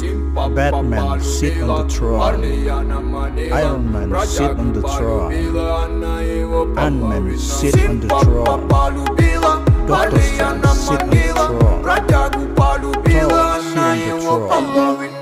Batman sit on the throne. Iron Man sit on the throne. Ant Man sit on the throne. Doctor Strange sit on the throne. Thor sit on the throne.